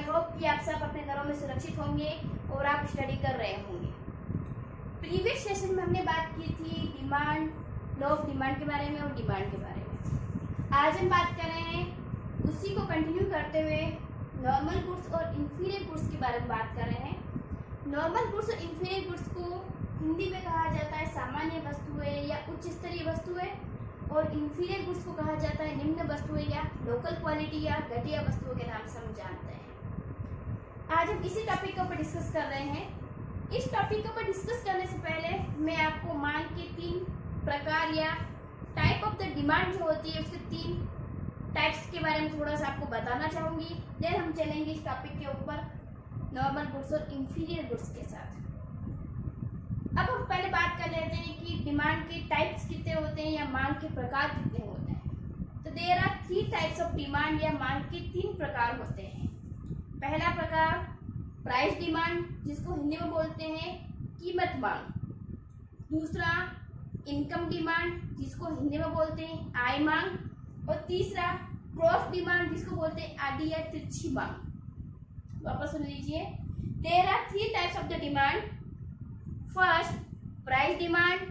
I hope कि आप सब अपने घरों में सुरक्षित होंगे और आप स्टडी कर रहे होंगे। प्रीवियस सेशन में हमने बात की थी डिमांड लॉ ऑफ़ डिमांड के बारे में और डिमांड के बारे में। आज हम बात कर रहे हैं उसी को कंटिन्यू करते हुए नॉर्मल गुड्स और इंफीरियर गुड्स के बारे में बात कर रहे हैं। नॉर्मल गुड्स और इंफीरियर गुड्स को हिंदी में कहा जाता है सामान्य वस्तुएँ या उच्च स्तरीय वस्तुएँ और इंफीरियर गुड्स को कहा जाता है निम्न वस्तुएँ या लोकल क्वालिटी या घटिया वस्तुओं के नाम से हम जानते हैं। आज हम इसी टॉपिक के ऊपर डिस्कस कर रहे हैं। इस टॉपिक के ऊपर डिस्कस करने से पहले मैं आपको मांग के तीन प्रकार या टाइप ऑफ़ द डिमांड जो होती है, उसके तीन टाइप्स के बारे में थोड़ा सा आपको बताना चाहूँगी। देन हम चलेंगे इस टॉपिक के ऊपर नॉर्मल गुड्स और इंफीरियर गुड्स के साथ। अब हम पहले बात कर लेते हैं कि डिमांड के टाइप्स कितने होते हैं या मांग के प्रकार कितने होते हैं। तो there are three types of demand या मांग के तीन प्रकार होते हैं। पहला प्रकार प्राइस डिमांड जिसको हिंदी में बोलते हैं कीमत मांग। दूसरा इनकम डिमांड जिसको हिंदी में बोलते हैं आय मांग। और तीसरा क्रॉस डिमांड जिसको बोलते हैं आदि या तिरछी मांग। वापस सुन लीजिए। There are three types of the demand first price demand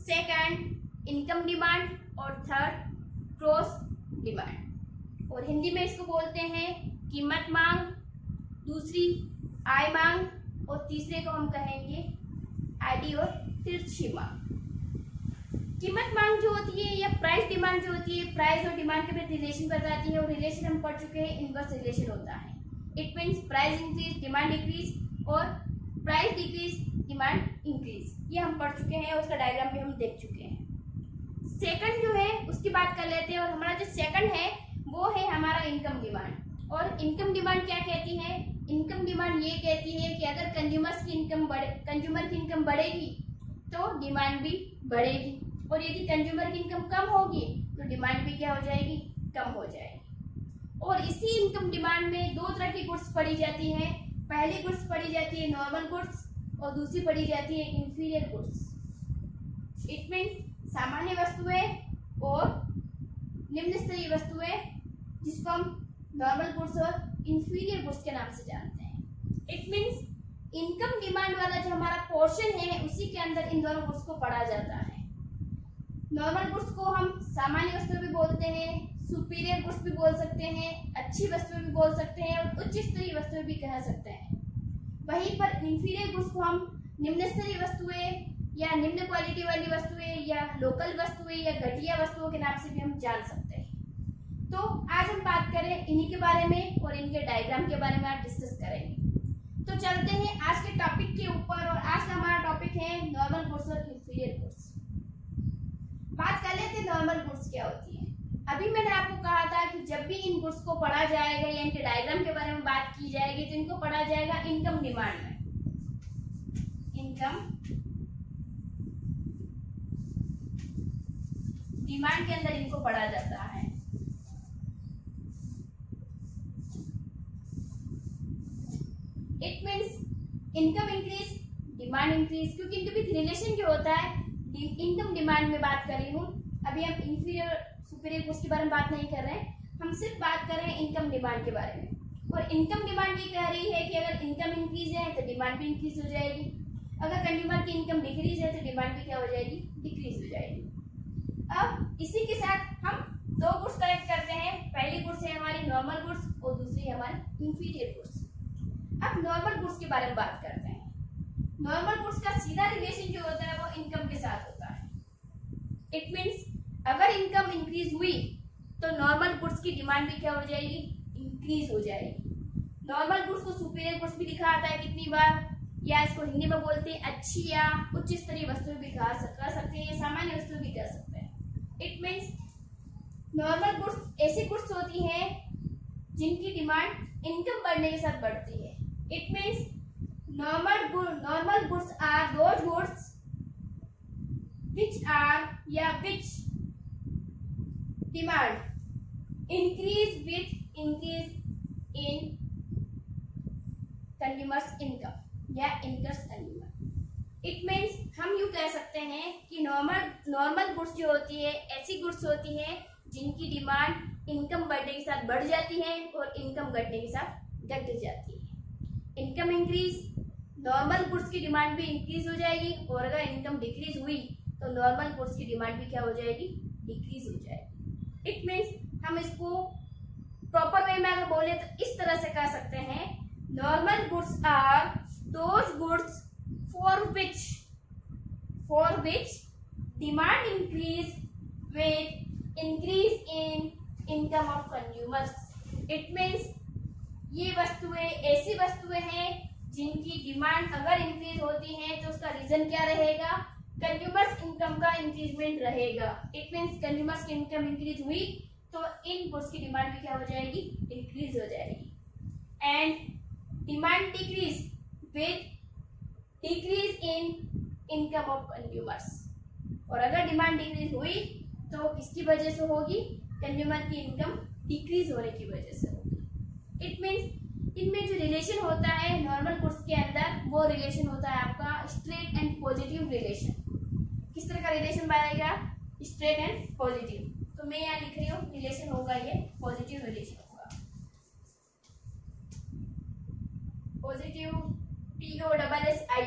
second income demand और थर्ड क्रॉस डिमांड और हिंदी में इसको बोलते हैं कीमत मांग। दूसरी आय मांग और तीसरे को हम कहेंगे आईडी और तिरछी मांग। कीमत मांग जो होती है या प्राइस डिमांड जो होती है प्राइस और डिमांड के बीच रिलेशन बताती है और रिलेशन हम पढ़ चुके हैं इनवर्स रिलेशन होता है। It means price increase demand decrease और प्राइस डिक्रीज डिमांड इंक्रीज ये हम पढ़ चुके हैं, उसका डायग्राम भी हम देख चुके हैं। सेकंड जो है, उसकी बात कर लेते हैं और हमारा जो सेकंड है, वो है हमारा इनकम डिमांड और इनकम डिमांड क्या कहती है? इनकम डिमांड ये कहती है कि अगर कंज्यूमर्स की इनकम बढ़े कंज्यूमर की इनकम बढ़ेगी तो डिमांड भी बढ़ेगी। और यदि कंज्यूमर की इनकम कम होगी तो डिमांड भी क्या हो जाएगी? कम हो जाएगी। और इसी इनकम डिमांड में दो तरह की गुड्स पड़ी जाती है। पहली गुड्स पड़ी जाती है नॉर्मल गुड्स और दूसरी पड़ी जाती है इंफीरियर गुड्स इट मीन्स सामान्य वस्तुएँ और निम्न स्तरीय वस्तुएँ जिसको हम नॉर्मल गुड्स और इंफीरियर गुड्स के नाम से जानते हैं। इट मीन्स इनकम डिमांड वाला जो हमारा पोर्शन है, उसी के अंदर इन दोनों गुड्स को पढ़ा जाता है। नॉर्मल गुड्स को हम सामान्य वस्तु भी बोलते हैं सुपीरियर गुड्स भी बोल सकते हैं, अच्छी वस्तुएँ भी बोल सकते हैं, और उच्च स्तरीय वस्तुएँ भी कह सकते हैं। वहीं पर इंफीरियर गुड्स को हम निम्न स्तरीय वस्तुएँ या निम्न क्वालिटी वाली वस्तुएँ या लोकल वस्तुएँ या घटिया वस्तुओं के नाम से भी हम जान सकते हैं। तो आज हम बात करें इन्हीं के बारे में और इनके डायग्राम के बारे में आज डिस्कस करेंगे। तो चलते हैं आज के टॉपिक के ऊपर और आज का हमारा टॉपिक है नॉर्मल गुड्स और इंफीरियर गुड्स बात कर लेते हैं नॉर्मल गुड्स क्या होती है। अभी मैंने आपको कहा था कि जब भी इन गुड्स को पढ़ा जाएगा या इनके डायग्राम के बारे में बात की जाएगी तो इनको पढ़ा जाएगा इनकम डिमांड में। इनकम डिमांड के अंदर इनको पढ़ा जाता है। It means income increase demand increase क्योंकि इनके बीच रिलेशन जो होता है इनकम डिमांड में बात कर रही हूँ। अभी हम इंफीरियर सुपीरियर उसके बारे में बात नहीं कर रहे हैं। हम सिर्फ़ बात कर रहे हैं इनकम डिमांड के बारे में। और इनकम डिमांड ये कह रही है कि अगर इनकम इंक्रीज है तो डिमांड भी इंक्रीज हो जाएगी। अगर कंज्यूमर की इनकम डिक्रीज है तो डिमांड भी क्या हो जाएगी? डिक्रीज हो जाएगी। अब इसी के साथ हम दो गुड्स कलेक्ट करते हैं। पहली गुड्स है हमारी नॉर्मल गुड्स और दूसरी हमारी इंफीरियर गुड्स अब नॉर्मल गुड्स के बारे में बात करते हैं। नॉर्मल गुड्स का सीधा रिलेशन जो होता है वो इनकम के साथ होता है। इट मीन्स अगर इनकम इंक्रीज हुई तो नॉर्मल गुड्स की डिमांड भी क्या हो जाएगी? इंक्रीज हो जाएगी। नॉर्मल गुड्स को सुपीरियर गुड्स भी लिखा आता है कितनी बार? या इसको हिंदी में बोलते हैं अच्छी या उच्च स्तरीय वस्तु भी कहा सकते हैं या सामान्य वस्तु भी कर सकते हैं। इट मीन्स नॉर्मल गुड्स ऐसी गुड्स होती हैं जिनकी डिमांड इनकम बढ़ने के साथ बढ़ती है। It means normal normal goods are those goods which are या which demand increase with increase in consumers income या increase consumer. इट मीन्स हम यू कह सकते हैं कि नॉर्मल नॉर्मल गुड्स जो होती है, ऐसी गुड्स होती है जिनकी डिमांड इनकम बढ़ने के साथ बढ़ जाती है और इनकम घटने के साथ घट जाती है। इंक्रीज नॉर्मल गुड्स की डिमांड भी इंक्रीज हो जाएगी और अगर इनकम डिक्रीज हुई तो नॉर्मल गुड्स की डिमांड भी क्या हो जाएगी? डिक्रीज हो जाएगी। इट मीन्स हम इसको प्रॉपर वे में अगर बोले तो इस तरह से कह सकते हैं normal goods are those goods for which for which demand increase with increase in income of consumers it means ये वस्तुएँ, ऐसी वस्तुएँ हैं जिनकी डिमांड अगर इंक्रीज होती है तो उसका रीजन क्या रहेगा? कंज्यूमर्स इनकम का इंक्रीजमेंट रहेगा। इट मीन्स कंज्यूमर्स की इनकम इंक्रीज हुई तो इन गुड्स की डिमांड भी क्या हो जाएगी? इंक्रीज हो जाएगी। And demand decrease with decrease in income of consumers और अगर डिमांड डिक्रीज हुई तो किसकी वजह से होगी? कंज्यूमर की इनकम डिक्रीज होने की वजह से होगी। इट मीन्स इनमें जो रिलेशन होता है नॉर्मल गुड्स के अंदर वो रिलेशन होता है आपका स्ट्रेट एंड पॉजिटिव रिलेशन किस तरह का रिलेशन बनाएगा स्ट्रेट एंड पॉजिटिव तो मैं यहाँ लिख रही हूँ रिलेशन होगा ये positive relation positive P O double S I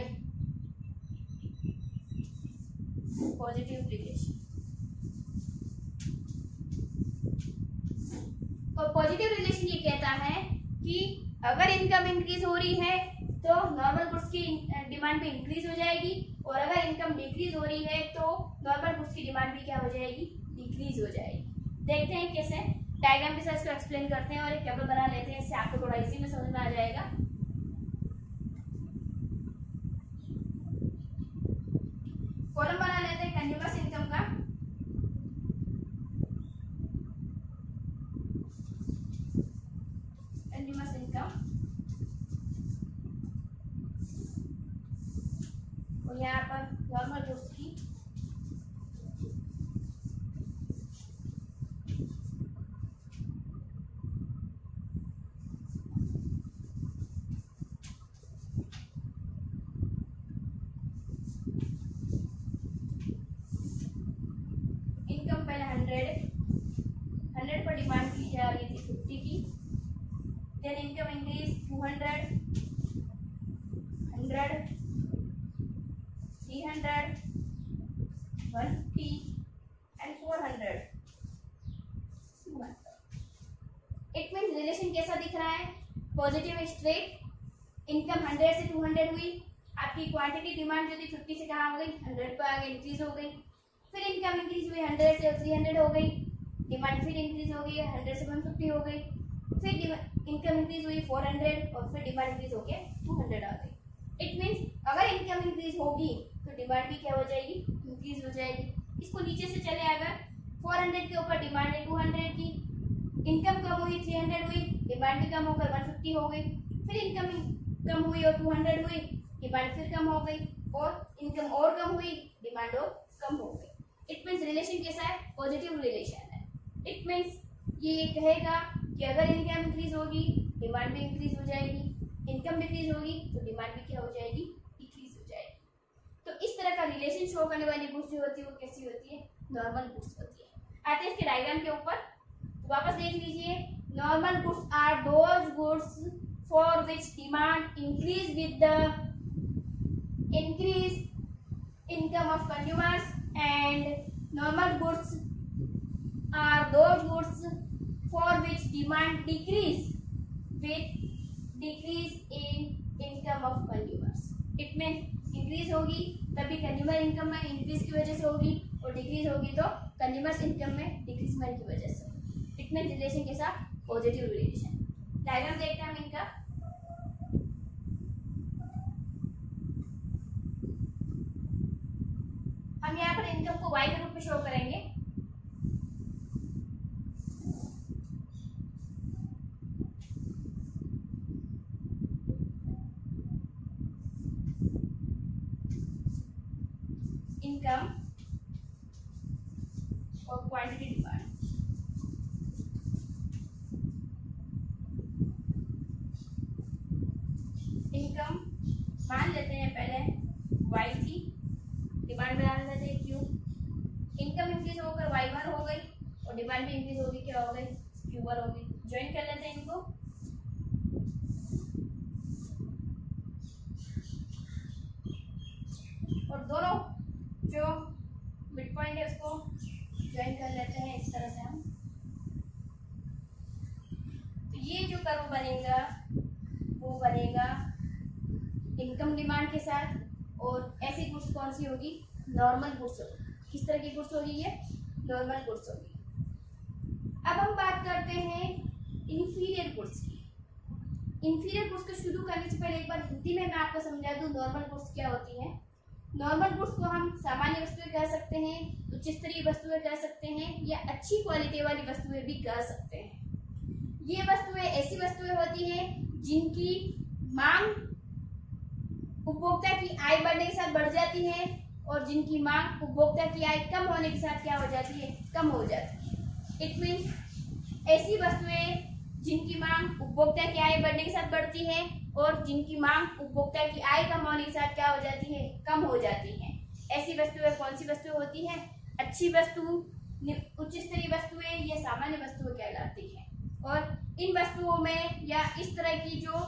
positive relation और पॉजिटिव रिलेशन ये कहता है कि अगर इनकम इंक्रीज हो रही है तो नॉर्मल गुड्स की डिमांड भी इंक्रीज हो जाएगी। और अगर इनकम डिक्रीज हो रही है तो नॉर्मल गुड्स की डिमांड भी क्या हो जाएगी? डिक्रीज हो जाएगी। देखते हैं कैसे। डायग्राम के साथ इसको एक्सप्लेन करते हैं और एक टेबल बना लेते हैं। इससे आपको थोड़ा इजी में समझ में आ जाएगा। कॉलम बना लेते हैं कंज्यूमर्स इनकम का कंज्यूमर्स इनकम और यहाँ पर नॉर्मल गुड्स की पॉजिटिव स्ट्रेट इनकम हंड्रेड से टू हंड्रेड हुई। आपकी क्वांटिटी डिमांड जो थी फिफ्टी से कहाँ हो गई? हंड्रेड पर आ गई इंक्रीज हो गई। फिर इनकम इंक्रीज हुई हंड्रेड से थ्री हंड्रेड हो गई। डिमांड फिर इंक्रीज हो गई हंड्रेड से वन फिफ्टी हो गई। फिर इनकम इंक्रीज हुई फोर हंड्रेड और फिर डिमांड इंक्रीज हो टू हंड्रेड आ गई। इट मीन्स अगर इनकम इंक्रीज होगी तो डिमांड भी क्या हो जाएगी? इंक्रीज हो जाएगी। इसको नीचे से चले अगर फोर हंड्रेड के ऊपर डिमांड है टू हंड्रेड की। इनकम कम हुई थ्री हंड्रेड हुई। डिमांड भी कम होकर वन फिफ्टी हो गई। फिर इनकम कम हुई और टू हंड्रेड हुई। डिमांड फिर कम हो गई और इनकम और कम हुई। डिमांड और कम हो गई। इट मीन्स रिलेशन कैसा है? पॉजिटिव रिलेशन है। इट मीन्स ये कहेगा कि अगर इनकम इंक्रीज होगी डिमांड भी इंक्रीज हो जाएगी इनकम डिक्रीज होगी तो डिमांड भी क्या हो जाएगी? डिक्रीज हो जाएगी। तो इस तरह का रिलेशन शो करने वाली बुक्स जो होती है, वो कैसी होती है? नॉर्मल बुक्स होती है। आते हैं इसके डायग्राम के ऊपर। वापस देख लीजिए। Normal goods are those goods for which demand increase with the increase income of consumers and normal goods are those goods for which demand decrease with decrease in income of consumers it mean increase होगी, तभी consumer income में increase की वजह से होगी, और decrease होगी तो कंज्यूमर्स इनकम में डिक्रीजमेंट की वजह से इट मीन रिलेशन के साथ पॉजिटिव रिलेशन डायग्राम देखते हैं हम इनका. हम यहाँ पर इनकम को वाई के रूप में शो करेंगे. इनकम और क्वांटिटी डिमांड इनकम मान लेते हैं पहले वाई थी डिमांड में लेते हैं क्यू? इनकम इंक्रीज होकर वाई वन हो गई और डिमांड भी इंक्रीज होगी, क्या हो गई? क्यू वन हो गई ज्वाइन कर लेते हैं इनको और दोनों जो मिड पॉइंट है उसको ज्वाइन कर लेते हैं इस तरह से हम कर्व बनेगा, वो बनेगा इनकम डिमांड के साथ और ऐसी गुड्स कौन सी होगी? नॉर्मल गुड्स होगी। किस तरह की गुड्स होगी ये? नॉर्मल गुड्स होगी। अब हम बात करते हैं इन्फीरियर गुड्स की। इन्फीरियर गुड्स को शुरू करने से पहले एक बार हिंदी में मैं आपको समझा दूँ नॉर्मल गुड्स क्या होती हैं? नॉर्मल गुड्स को हम सामान्य वस्तुएँ कह सकते हैं उच्च स्तरीय वस्तुएँ कह सकते हैं या अच्छी क्वालिटी वाली वस्तुएँ भी कह सकते हैं। ये वस्तुएँ ऐसी वस्तुएँ होती हैं जिनकी मांग उपभोक्ता की आय बढ़ने के साथ बढ़ जाती है और जिनकी मांग उपभोक्ता की आय कम होने के साथ क्या हो जाती है? कम हो जाती है। इट मीन्स ऐसी वस्तुएँ जिनकी मांग उपभोक्ता की आय बढ़ने के साथ बढ़ती है और जिनकी मांग उपभोक्ता की आय कम होने के साथ क्या हो जाती है? कम हो जाती है। ऐसी वस्तुएँ कौन सी वस्तुएँ होती हैं? अच्छी वस्तु उच्च स्तरीय वस्तुएँ या सामान्य वस्तुएँ कहलाती हैं। और इन वस्तुओं में या इस तरह की जो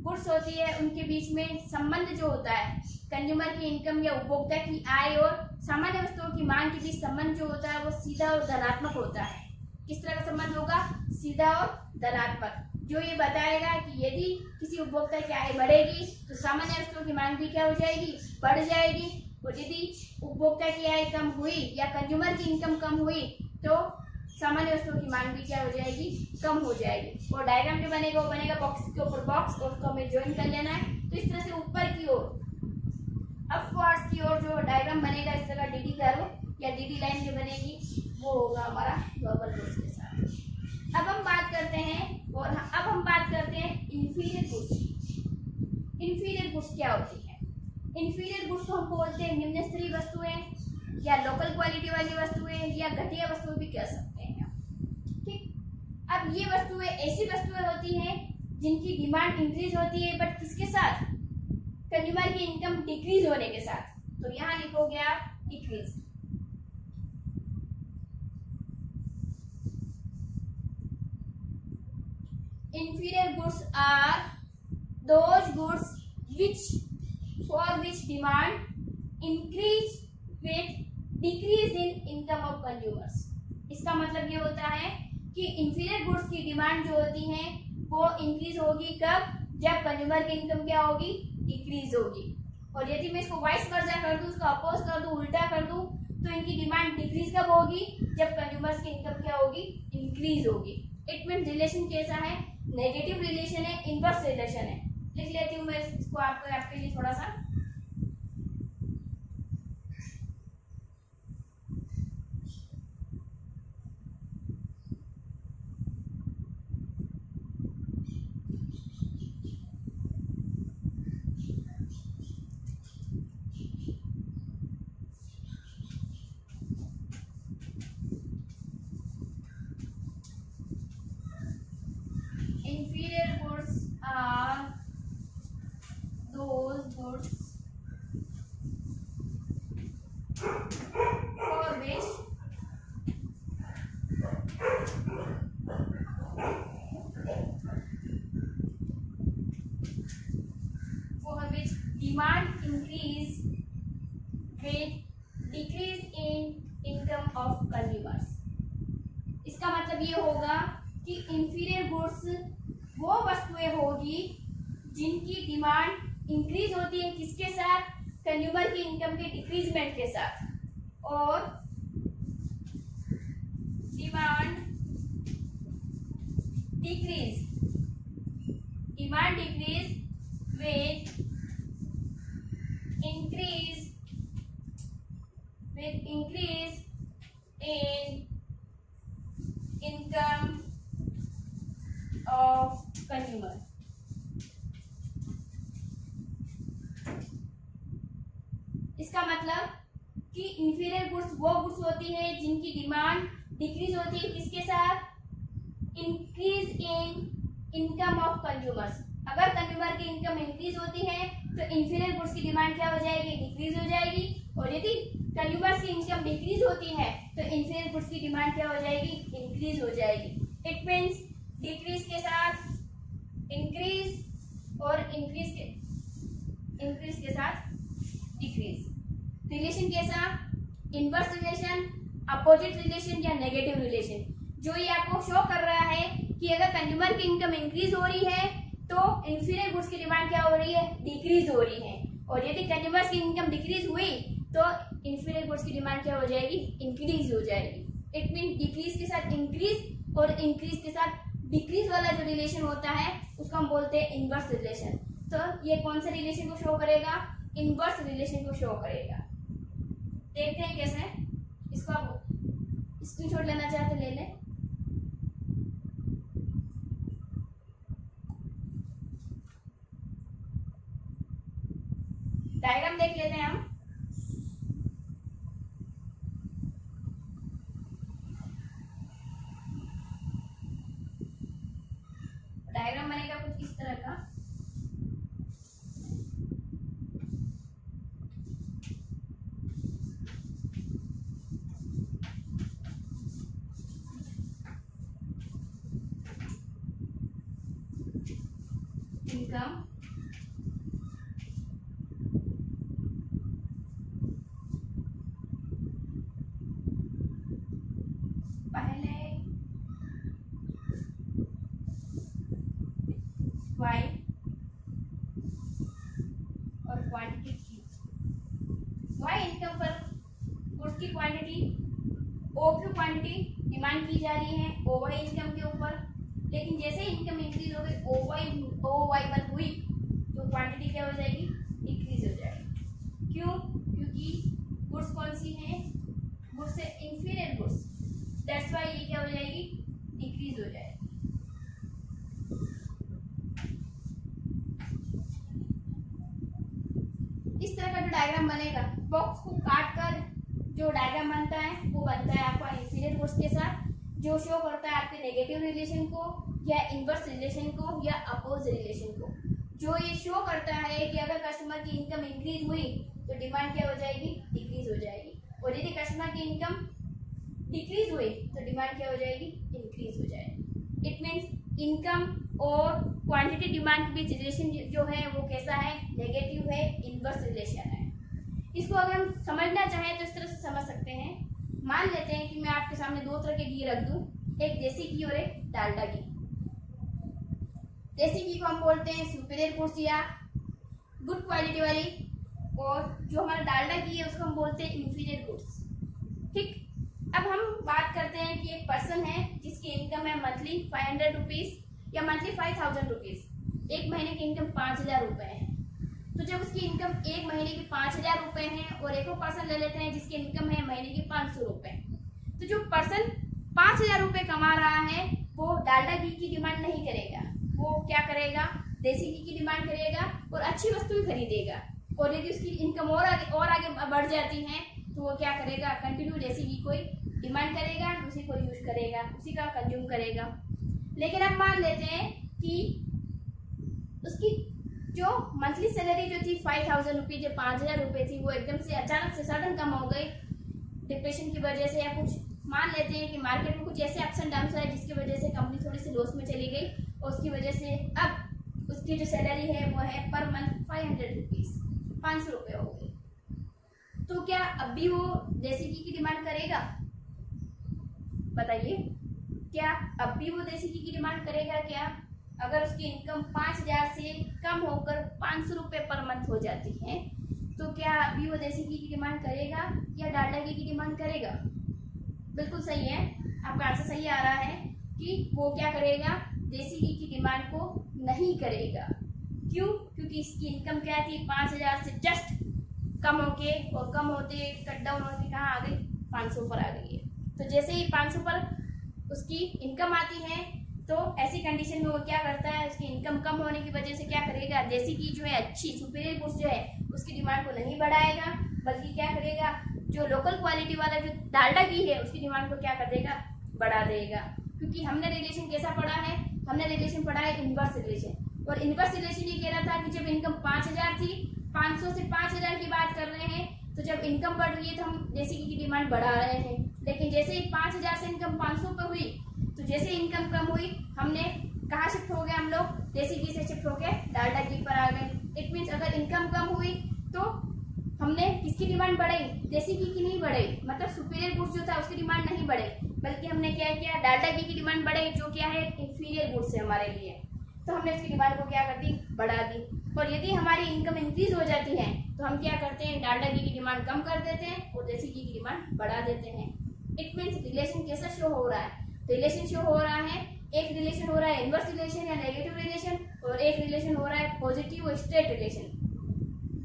गुड्स होती है, उनके बीच में संबंध जो होता है कंज्यूमर की इनकम या उपभोक्ता की आय और सामान्य वस्तुओं की मांग के बीच संबंध जो होता है, वो सीधा और धनात्मक होता है। किस तरह का संबंध होगा? सीधा और धनात्मक। जो ये बताएगा कि यदि किसी उपभोक्ता की आय बढ़ेगी तो सामान्य वस्तुओं की मांग भी क्या हो जाएगी? बढ़ जाएगी। और यदि उपभोक्ता की आय कम हुई या कंज्यूमर की इनकम कम हुई तो सामान्य वस्तुओं की मांग भी क्या हो जाएगी? कम हो जाएगी। और डायग्राम जो बनेगा, वो बनेगा बॉक्स के ऊपर बॉक्स और उसको हमें ज्वाइन कर लेना है। तो इस तरह से ऊपर की ओर अपवर्ड्स की ओर जो डायग्राम बनेगा, इस तरह डी डी या डी डी लाइन जो बनेगी, वो होगा हमारा नॉर्मल फोर्स के साथ। अब हम बात करते हैं, और अब हम बात करते हैं इंफीरियर गुड्स इन्फीरियर गुड्स क्या होती है? इन्फीरियर गुड्स को हम बोलते हैं निम्न स्तरीय वस्तुएँ, या लोकल क्वालिटी वाली वस्तुएँ, या घटिया वस्तुएँ भी कह सकते हैं। अब ये वस्तुएँ ऐसी वस्तुएँ होती हैं जिनकी डिमांड इंक्रीज होती है बट किसके साथ कंज्यूमर की इनकम डिक्रीज होने के साथ तो यहाँ लिखो गया decrease inferior goods are those goods which for which demand increase with decrease in income of consumers इसका मतलब ये होता है कि इंफीरियर गुड्स की डिमांड जो होती है, वो इंक्रीज होगी कब? जब कंज्यूमर की इनकम क्या होगी? डिक्रीज होगी। और यदि मैं इसको वाइस वर्जा कर दूँ उसको अपोज कर दूँ, उल्टा कर दूँ तो इनकी डिमांड डिक्रीज कब होगी? जब कंज्यूमर्स की इनकम क्या होगी? इंक्रीज होगी। इट मीन रिलेशन कैसा है? नेगेटिव रिलेशन है इनवर्स रिलेशन है। लिख लेती हूँ मैं इसको आपको आपके लिए थोड़ा सा demand increase with in income of consumers इसका मतलब ये होगा कि इंफीरियर गुड्स वो वस्तुएँ होगी जिनकी डिमांड इंक्रीज होती है किसके साथ? कंज्यूमर की इनकम के डिक्रीजमेंट के साथ। और demand decrease demand decrease with increase with increase in income of consumer इसका मतलब कि इंफीरियर गुड्स वो गुड्स होती है जिनकी डिमांड डिक्रीज होती है किसके साथ? Increase in income of consumers अगर कंज्यूमर की इनकम इंक्रीज होती है तो इंफीरियर गुड्स की डिमांड क्या हो जाएगी? डिक्रीज हो जाएगी। और यदि कंज्यूमर्स की इनकम डिक्रीज होती है तो इंफीरियर गुड्स की डिमांड क्या हो जाएगी? इंक्रीज हो जाएगी। इट मीन्स डिक्रीज के साथ इंक्रीज और इंक्रीज के इंक्रीज के साथ डिक्रीज रिलेशन कैसा? इनवर्स रिलेशन अपोजिट रिलेशन या नेगेटिव रिलेशन जो ये आपको शो कर रहा है कि अगर कंज्यूमर की इनकम इंक्रीज हो रही है तो इंफीरियर गुड्स की डिमांड क्या हो रही है? डिक्रीज हो रही है। और यदि कंज्यूमर्स की इनकम डिक्रीज हुई तो इंफीरियर गुड्स की डिमांड क्या हो जाएगी? इंक्रीज हो जाएगी। इट मीन डिक्रीज के साथ इंक्रीज और इंक्रीज के साथ डिक्रीज वाला जो रिलेशन होता है, उसको हम बोलते हैं इनवर्स रिलेशन तो ये कौन सा रिलेशन को शो करेगा? इनवर्स रिलेशन को शो करेगा। देखते हैं कैसे इसको आप स्क्रीन लेना चाहते ले लें डायग्राम देख लेते हैं हम डायग्राम बनेगा कुछ इस तरह का इनकम वाई और क्वांटिटी की वाई इनकम पर गुड्स की क्वांटिटी ओ की क्वांटिटी डिमांड की जा रही है ओ वाई इनकम के ऊपर लेकिन जैसे इनकम इंक्रीज हो गई ओ वाई ओ वाई पर हुई तो क्वांटिटी क्या हो जाएगी डिक्रीज हो जाएगी क्यों क्योंकि गुड्स कौन सी है? Goods inferior goods. That's why ये क्या हो जाएगी? डिक्रीज हो जाएगी। इस तरह का जो डायग्राम बनेगा बॉक्स को काट कर जो डायग्राम बनता है, वो बनता है आपका इंफीरियर गुड्स के साथ। जो शो करता है आपके नेगेटिव रिलेशन को, या इनवर्स रिलेशन को, या अपोज रिलेशन को। जो ये शो करता है कि अगर कस्टमर की इनकम इंक्रीज हुई तो डिमांड क्या हो जाएगी? हो यदि कस्टमर की इनकम डिक्रीज हुई तो डिमांड क्या हो जाएगी? इंक्रीज हो जाएगी। इट मीन्स इनकम और क्वांटिटी डिमांड के बीच रिलेशन जो है, वो कैसा है? नेगेटिव है इनवर्स रिलेशन है। इसको अगर हम समझना चाहें तो इस तरह से समझ सकते हैं। मान लेते हैं कि मैं आपके सामने दो तरह के घी रख दूँ। एक देसी घी और एक डालडा घी। देसी घी को हम बोलते हैं सुपीरियर कुर्सिया गुड क्वालिटी वाली और जो हमारा डालडा घी है, उसको हम बोलते हैं इंफीरियर गुड्स ठीक? अब हम बात करते हैं कि एक पर्सन है, जिसकी इनकम है मंथली फाइव हंड्रेड रुपीज़ या मंथली फाइव थाउज़ेंड रुपीज़ एक महीने की इनकम पाँच हज़ार रुपए है। तो जब उसकी इनकम एक महीने की पाँच हज़ार रुपए है और एक और पर्सन ले लेते हैं, जिसकी इनकम है महीने की पाँच सौ रुपए। तो जो पर्सन पाँच हज़ार रुपये कमा रहा है, वो डालडा घी की डिमांड नहीं करेगा। वो क्या करेगा? देसी घी की डिमांड करेगा और अच्छी वस्तु ही खरीदेगा। और यदि उसकी इनकम और आगे और आगे बढ़ जाती है तो वो क्या करेगा? कंटिन्यू देसी घी कोई डिमांड करेगा उसी को यूज़ करेगा, उसी का कंज्यूम करेगा। लेकिन अब मान लेते हैं कि उसकी जो मंथली सैलरी जो थी फाइव थाउज़ेंड रुपीज़ जो पाँच हज़ार रुपये थी, वो एकदम से अचानक से सडन कम हो गई। डिप्रेशन की वजह से या कुछ मान लेते हैं कि मार्केट में कुछ ऐसे अप्स एंड डाउन आए जिसकी वजह से कंपनी थोड़ी सी लॉस में चली गई और उसकी वजह से अब उसकी जो सैलरी है, वो है per month five hundred rupees पाँच सौ रुपये हो गई तो क्या अब भी वो देसी घी की डिमांड करेगा? बताइए। क्या अब भी वो देसी घी की डिमांड करेगा क्या? अगर उसकी इनकम पाँच हज़ार से कम होकर पाँच सौ रुपये पर मंथ हो जाती है तो क्या अभी वो देसी घी की डिमांड करेगा या डालडा घी की डिमांड करेगा? बिल्कुल सही है। आपका आंसर सही आ रहा है कि वो क्या करेगा? देसी घी की डिमांड को नहीं करेगा। क्यों? क्योंकि इसकी इनकम क्या थी? पाँच हज़ार से जस्ट कम होके और कम होते कट डाउन होते कहाँ आ गई? पाँच सौ पर आ गई है। तो जैसे ही पाँच सौ पर उसकी इनकम आती है तो ऐसी कंडीशन में वो क्या करता है? उसकी इनकम कम होने की वजह से क्या करेगा? जैसी की जो है अच्छी सुपीरियर गुड्स जो है, उसकी डिमांड को नहीं बढ़ाएगा, बल्कि क्या करेगा? जो लोकल क्वालिटी वाला जो डालडा घी है, उसकी डिमांड को क्या कर देगा? बढ़ा देगा। क्योंकि हमने रिलेशन कैसा पढ़ा है? हमने रिलेशन पढ़ा है इनवर्स रिलेशन और इनवर्स रिलेशन ये कह रहा था कि जब इनकम पाँच हज़ार थी, पाँच सौ से पाँच हज़ार की बात कर रहे हैं तो जब इनकम बढ़ रही है तो हम घी की डिमांड बढ़ा रहे हैं। लेकिन जैसे ही पाँच हज़ार से इनकम पाँच सौ पर हुई तो जैसे इनकम कम हुई, हमने कहाँ शिफ्ट हो गए हम लोग? देसी घी से शिफ्ट होके डालडा घी पर आ गए। इट मीन्स अगर इनकम कम हुई तो हमने किसकी डिमांड बढ़ाई? देसी घी की नहीं बढ़ाई। मतलब सुपीरियर गुड्स जो था, उसकी डिमांड नहीं बढ़ाई। बल्कि हमने क्या किया? डाल्डा घी की डिमांड बढ़ाई, जो क्या है? इंफीरियर गुड्स है हमारे लिए। तो हमने उसकी डिमांड को क्या कर दी? बढ़ा दी। और यदि हमारी इनकम इंक्रीज हो जाती है तो हम क्या करते हैं? डाल्डा घी की डिमांड कम कर देते हैं और देसी घी की डिमांड बढ़ा देते हैं। इट मीन्स रिलेशन कैसा शो हो रहा है? रिलेशन शो हो रहा है, एक रिलेशन हो रहा है इनवर्स रिलेशन या नेगेटिव रिलेशन और एक रिलेशन हो रहा है पॉजिटिव और straight relation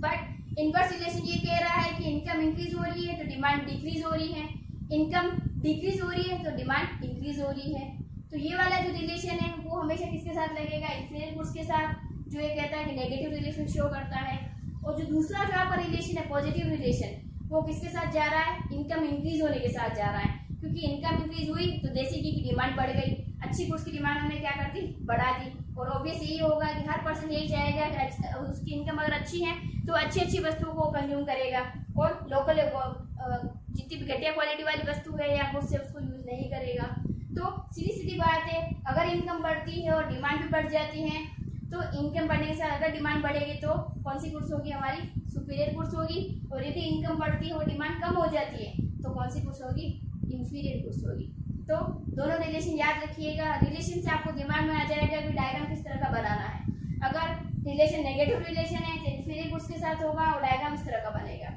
but inverse relation ये कह रहा है कि इनकम इंक्रीज हो रही है तो डिमांड डिक्रीज हो रही है। इनकम डिक्रीज हो रही है तो डिमांड इंक्रीज हो रही है। तो ये वाला जो रिलेशन है, वो हमेशा किसके साथ लगेगा? इंफीरियर गुड्स के साथ जो ये कहता है कि नेगेटिव रिलेशन शो करता है। और जो दूसरा जो आपका रिलेशन है पॉजिटिव रिलेशन वो किसके साथ जा रहा है? इनकम इंक्रीज होने के साथ जा रहा है। क्योंकि इनकम इंक्रीज हुई तो देसी घी की डिमांड बढ़ गई। अच्छी गुड्स की डिमांड हमने क्या कर दी? बढ़ा दी। और ऑब्वियस यही होगा कि हर पर्सन यही चाहेगा कि उसकी इनकम अगर अच्छी है तो अच्छी अच्छी वस्तुओं को कंज्यूम करेगा। और लोकल जितनी भी घटिया क्वालिटी वाली वस्तु है, या है उसको यूज़ नहीं करेगा। तो सीधी सीधी बात है, अगर इनकम बढ़ती है और डिमांड भी बढ़ जाती है तो इनकम बढ़ने के साथ अगर डिमांड बढ़ेगी तो कौन सी गुड्स होगी? हमारी सुपीरियर गुड्स होगी और यदि इनकम बढ़ती है और डिमांड कम हो जाती है तो कौन सी गुड्स होगी? इंफीरियर गुड्स होगी। तो दोनों रिलेशन याद रखिएगा। रिलेशन से आपको दिमाग में आ जाएगा कि डायग्राम किस तरह का बनाना है। अगर रिलेशन नेगेटिव रिलेशन है तो इन्फीरियर गुड्स के साथ होगा और डायग्राम इस तरह का बनेगा।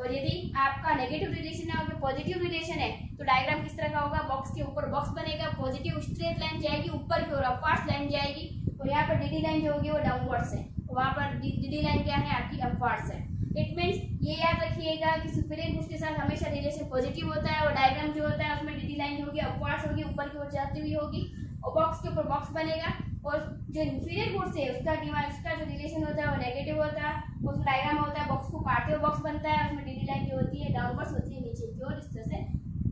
और यदि आपका नेगेटिव रिलेशन है और पॉजिटिव रिलेशन है तो डायग्राम किस तरह का होगा? बॉक्स के ऊपर बॉक्स बनेगा पॉजिटिव स्ट्रेट लाइन जाएगी, ऊपर की ओर अपवार्ड्स लाइन जाएगी, और यहाँ पर डीडी लाइन जो होगी वो डाउनवर्ड्स है। वहाँ पर डीडी लाइन क्या है? आपकी अपवार्ड्स है। इट मीन्स ये याद रखिएगा कि सुपीरियर गुड्स के साथ हमेशा रिलेशन पॉजिटिव होता है, और डायग्राम जो होता है उसमें डीडी लाइन होगी अपवार्ड्स होगी, ऊपर की ओर जाती हुई होगी, और बॉक्स के ऊपर बॉक्स बनेगा। और जो इन्फीरियर गुड्स है, उसका डिमांड उसका जो रिलेशन होता है, वो नेगेटिव होता है उसमें डायग्राम होता है बॉक्स को काटते हुए बॉक्स बनता है, उसमें डीडी लाइन जो होती है डाउनवर्ड्स होती है, नीचे की ओर, इस तरह से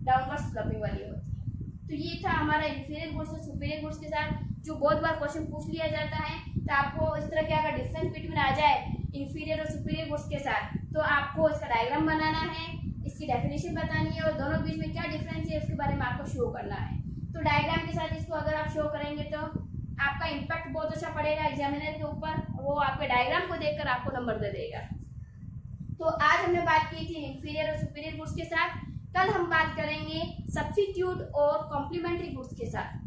डाउनवर्ड्स स्लपिंग वाली होती है। तो ये था हमारा इंफीरियर गुड्स और सुपीरियर गुड्स के साथ, जो बहुत बार क्वेश्चन पूछ लिया जाता है तो आपको इस तरह के अगर डिफरेंस बिटवीन आ जाए इन्फीरियर और सुपीरियर गुड्स के साथ तो आपको इसका डायग्राम बनाना है, इसकी डेफिनेशन बतानी है, और दोनों बीच में क्या डिफरेंस है, उसके बारे में आपको शो करना है। तो डायग्राम के साथ इसको अगर आप शो करेंगे तो आपका इम्पैक्ट बहुत अच्छा पड़ेगा एग्जामिनर के ऊपर, वो आपके डायग्राम को देखकर आपको नंबर दे देगा। तो आज हमने बात की थी इंफीरियर और सुपीरियर गुड्स के साथ। कल हम बात करेंगे सब्सिट्यूट और कॉम्प्लीमेंट्री गुड्स के साथ,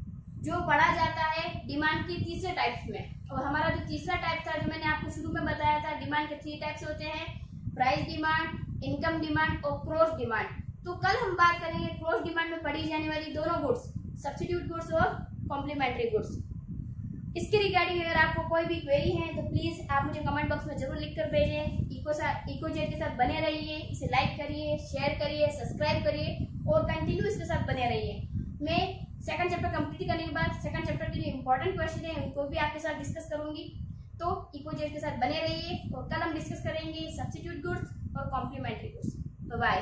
जो पढ़ा जाता है डिमांड की तीसरे टाइप्स में। और हमारा जो तीसरा टाइप था, जो मैंने आपको शुरू में बताया था डिमांड के थ्री टाइप्स होते हैं प्राइस डिमांड इनकम डिमांड और क्रॉस डिमांड तो कल हम बात करेंगे क्रॉस डिमांड में पढ़ी जाने वाली दोनों गुड्स सब्सिट्यूट गुड्स और कॉम्प्लीमेंट्री गुड्स इसके रिगार्डिंग अगर आपको कोई भी क्वेरी है तो प्लीज़ आप मुझे कमेंट बॉक्स में ज़रूर लिख कर भेजें। इको साथ इको जेट के साथ बने रहिए, इसे लाइक करिए शेयर करिए सब्सक्राइब करिए और कंटिन्यू इसके साथ बने रहिए। मैं सेकंड चैप्टर कंप्लीट करने के बाद सेकंड चैप्टर के जो इंपॉर्टेंट क्वेश्चन है, उनको भी आपके साथ डिस्कस करूँगी। तो इकोजेट के साथ बने रहिए और कल हम डिस्कस करेंगे सब्सिट्यूट गुड्स और कॉम्प्लीमेंट्री गुड्स बाय